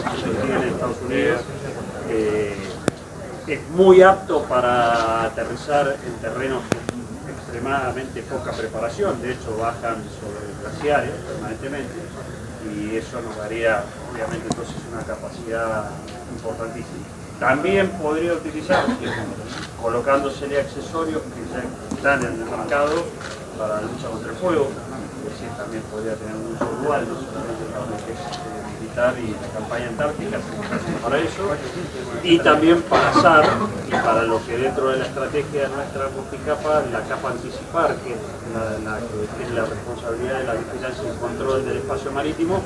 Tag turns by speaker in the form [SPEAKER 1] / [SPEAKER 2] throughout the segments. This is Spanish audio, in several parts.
[SPEAKER 1] que se tienen en Estados Unidos. Eh, es muy apto para aterrizar en terrenos con extremadamente poca preparación, de hecho bajan sobre glaciares permanentemente y eso nos daría obviamente entonces una capacidad importantísima. También podría utilizar colocándosele accesorios que ya están en el mercado para la lucha contra el fuego, es decir, también podría tener un uso dual, no solamente para lo que es eh, militar y la campaña antártica, para eso, y también para SAR, y para lo que dentro de la estrategia de nuestra multicapa, la capa anticipar, que es la, que tiene la responsabilidad de la vigilancia y control del espacio marítimo,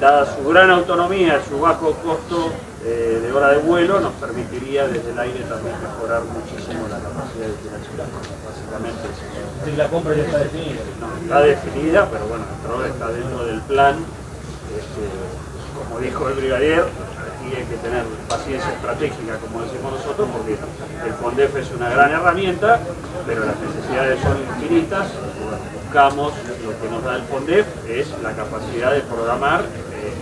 [SPEAKER 1] dada su gran autonomía, su bajo costo eh, de hora de vuelo, nos permitiría desde el aire también mejorar muchísimo la capacidad de vigilancia. Básicamente es
[SPEAKER 2] La compra ya está definida.
[SPEAKER 1] no, está definida, pero bueno, dentro- está dentro del plan. Este, como dijo el brigadier, aquí hay que tener paciencia estratégica, como decimos nosotros, porque el FONDEF es una gran herramienta, pero las necesidades son infinitas. buscamos lo que nos da el FONDEF es la capacidad de programar eh,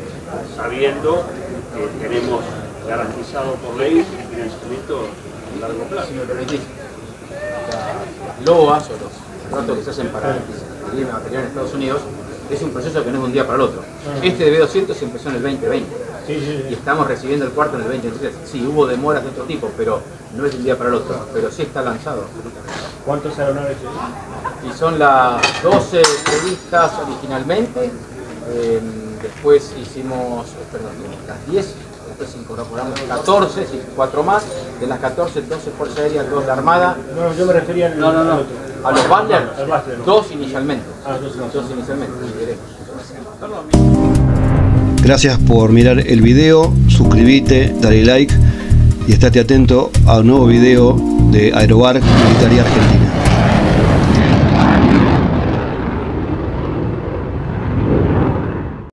[SPEAKER 1] sabiendo que tenemos garantizado por ley un financiamiento a largo plazo.
[SPEAKER 3] si me permitís, las LOAS o los contratos que se hacen para adquirir material en Estados Unidos es un proceso que no es de un día para el otro. Este de B200 empezó en el 2020
[SPEAKER 2] Sí, sí,
[SPEAKER 3] y estamos recibiendo el cuarto en el 2023. Sí, hubo demoras de otro tipo, pero no es de un día para el otro, pero sí está lanzado.
[SPEAKER 2] ¿Cuántos aeronaves?
[SPEAKER 3] Y son las 12 previstas originalmente, eh, después hicimos, eh, perdón, las 10, después incorporamos 14, sí, 4 más, de las 14, 12 Fuerza Aérea, 2 de Armada,
[SPEAKER 2] No, yo me refería al,
[SPEAKER 3] No, no, no. A los
[SPEAKER 2] no.
[SPEAKER 3] dos inicialmente.
[SPEAKER 2] Ah, dos no.
[SPEAKER 3] Dos inicialmente.
[SPEAKER 4] Gracias por mirar el video, suscríbete, dale like y estate atento a un nuevo video de Aerobar Militaria Argentina.